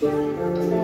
Música